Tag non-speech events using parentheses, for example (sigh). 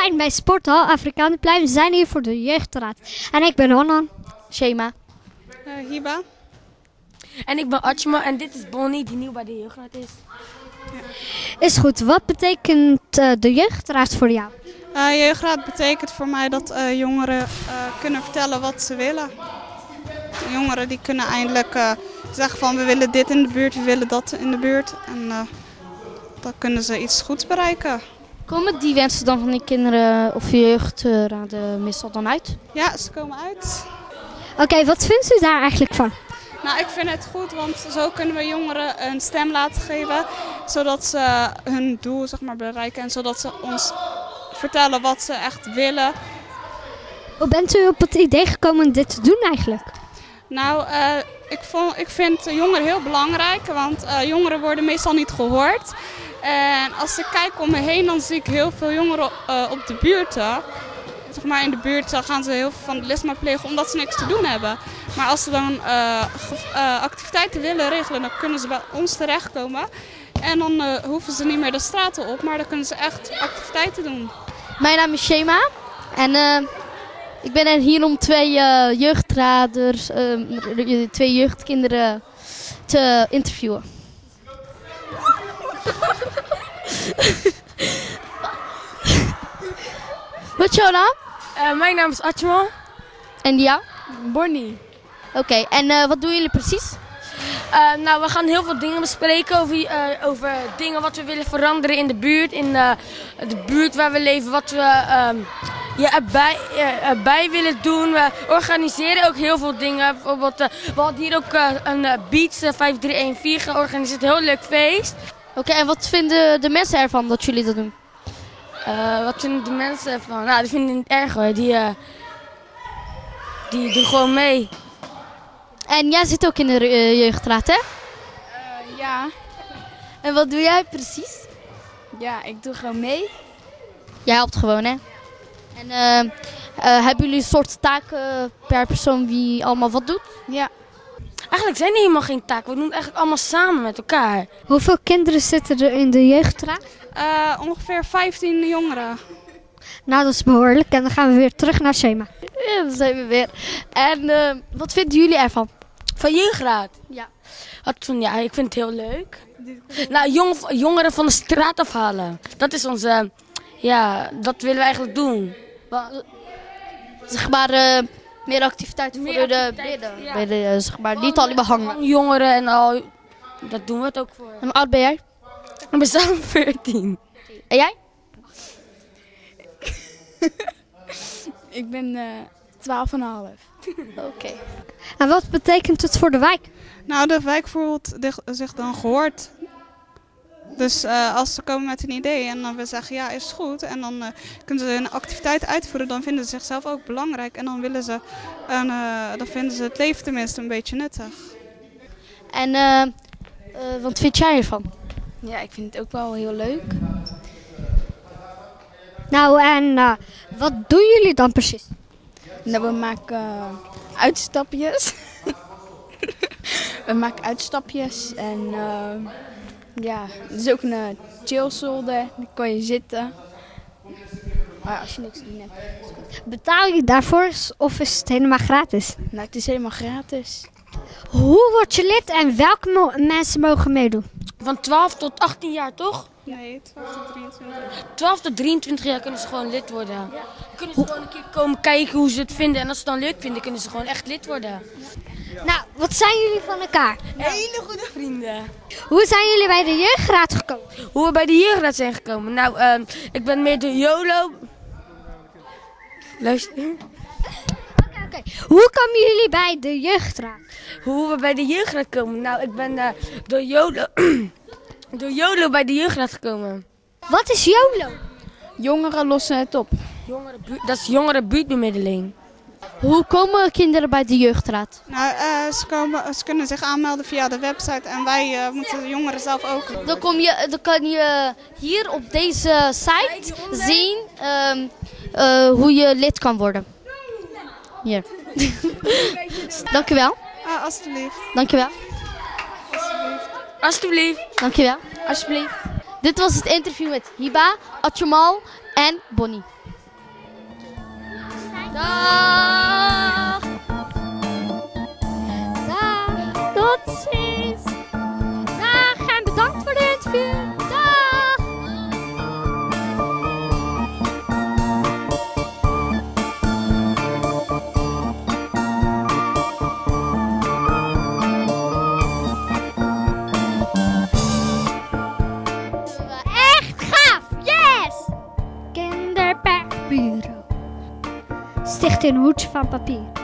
zijn bij Sporthal Afrikaanplein. We zijn hier voor de jeugdraad. En ik ben Hanan. Shema. Uh, Hiba. En ik ben Atjma en dit is Bonnie die nieuw bij de jeugdraad is. Is goed. Wat betekent uh, de jeugdraad voor jou? Uh, jeugdraad betekent voor mij dat uh, jongeren kunnen vertellen wat ze willen. Jongeren die kunnen eindelijk zeggen van we willen dit in de buurt, we willen dat in de buurt. En dan kunnen ze iets goeds bereiken. Komen die wensen dan van die kinderen of jeugdraden meestal dan uit? Ja, ze komen uit. Oké, okay, wat vindt u daar eigenlijk van? Nou, ik vind het goed, want zo kunnen we jongeren een stem laten geven. Zodat ze hun doel zeg maar, bereiken en zodat ze ons vertellen wat ze echt willen. Hoe bent u op het idee gekomen om dit te doen eigenlijk? Nou, uh, ik, vond, ik vind jongeren heel belangrijk, want uh, jongeren worden meestal niet gehoord. En als ik kijk om me heen, dan zie ik heel veel jongeren uh, op de buurten. Zeg maar in de buurt gaan ze heel veel van de lesma plegen omdat ze niks te doen hebben. Maar als ze dan activiteiten willen regelen, dan kunnen ze bij ons terechtkomen. En dan hoeven ze niet meer de straten op, maar dan kunnen ze echt activiteiten doen. Mijn naam is Shema en ik ben hier om twee jeugdraders, twee jeugdkinderen te interviewen. (laughs) Wat is jouw naam? Uh, mijn naam is Atjma. En jou? Bonnie. Oké, okay, en uh, wat doen jullie precies? Uh, nou, we gaan heel veel dingen bespreken over, over dingen wat we willen veranderen in de buurt. In de buurt waar we leven, wat we um, ja, erbij, erbij willen doen. We organiseren ook heel veel dingen. Bijvoorbeeld, we hadden hier ook een Beats 5314 georganiseerd. Heel leuk feest. Oké, okay, en wat vinden de mensen ervan dat jullie dat doen? wat vinden de mensen ervan? Nou, die vinden het erg hoor. Die, die doen gewoon mee. En jij zit ook in de uh, jeugdraad, hè? Ja. En wat doe jij precies? Ja, ik doe gewoon mee. Jij helpt gewoon, hè? En hebben jullie een soort taken per persoon wie allemaal wat doet? Ja. Eigenlijk zijn er helemaal geen taken. We doen het eigenlijk allemaal samen met elkaar. Hoeveel kinderen zitten er in de jeugdraad? ongeveer 15 jongeren. Nou, dat is behoorlijk. En dan gaan we weer terug naar Schema. Ja, dan zijn we weer. En uh, wat vinden jullie ervan? Van jeugdraad? Ja. Wat van, ja, ik vind het heel leuk. Nou, jong, jongeren van de straat afhalen. Dat is onze, ja, dat willen we eigenlijk doen. Zeg maar, uh, meer activiteiten meer voor de binnen. Ja. Bij de, zeg maar, niet alleen maar hangen. Jongeren en al, dat doen we het ook voor. En hoe oud ben jij? Ik ben zelf (laughs) 14. En jij? (laughs) ik ben uh, 12,5. Oké. Okay. En wat betekent het voor de wijk? Nou, de wijk voelt zich dan gehoord. Dus uh, als ze komen met een idee en dan we zeggen ja, is goed. En dan uh, kunnen ze een activiteit uitvoeren, dan vinden ze zichzelf ook belangrijk. En dan willen ze, en, uh, dan vinden ze het leven tenminste een beetje nuttig. En wat vind jij ervan? Ja, ik vind het ook wel heel leuk. Nou, en uh, wat doen jullie dan precies? Nou, we maken uh, uitstapjes. (laughs) we maken uitstapjes en uh, ja, er is ook een chillzolder, daar kan je zitten. Maar als je niks te doen hebt. Betaal je daarvoor of is het helemaal gratis? Nou, het is helemaal gratis. Hoe word je lid en welke mo mensen mogen meedoen? Van 12 tot 18 jaar, toch? Nee, 12 tot 23. 12 tot 23 jaar kunnen ze gewoon lid worden. Ja. Dan kunnen ze gewoon een keer komen kijken hoe ze het vinden. En als ze het dan leuk vinden, kunnen ze gewoon echt lid worden. Nou, wat zijn jullie van elkaar? Hele goede vrienden. Hoe zijn jullie bij de jeugdraad gekomen? Hoe we bij de jeugdraad zijn gekomen? Nou, uh, ik ben meer de YOLO. Luister. Oké, oké. Hoe komen jullie bij de jeugdraad? Hoe we bij de jeugdraad komen? Nou, ik ben uh, door YOLO... (clears throat) door YOLO bij de jeugdraad gekomen. Wat is YOLO? Jongeren lossen het op. Jongeren, dat is jongeren buurtbemiddeling. Hoe komen kinderen bij de jeugdraad? Nou, uh, ze, komen, ze kunnen zich aanmelden via de website en wij uh, moeten de jongeren zelf ook. Dan, kom je, dan kan je hier op deze site zien um, uh, hoe je lid kan worden. Hier. (laughs) Dankjewel. Ah, alsjeblieft. Dankjewel. Alsjeblieft. Dankjewel. Alsjeblieft. Dit was het interview met Hiba, Atjamal en Bonnie. Dag! Tot ziens. Dag en bedankt voor de interview. Dag. Echt gaaf, yes! Kinderperkbureau. Sticht een hoedje van papier.